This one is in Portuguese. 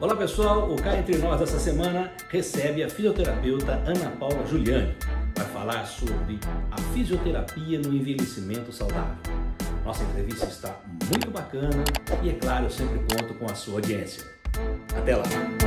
Olá pessoal, o Cá Entre Nós dessa semana recebe a fisioterapeuta Ana Paula Giuliani. para falar sobre a fisioterapia no envelhecimento saudável. Nossa entrevista está muito bacana e, é claro, eu sempre conto com a sua audiência. Até lá!